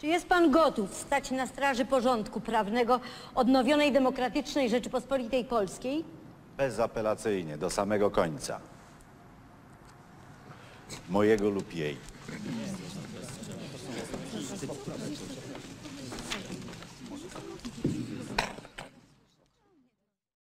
Czy jest pan gotów stać na straży porządku prawnego odnowionej demokratycznej Rzeczypospolitej Polskiej? Bezapelacyjnie, do samego końca. Mojego lub jej.